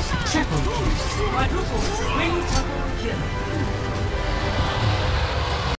Triple, quadruple.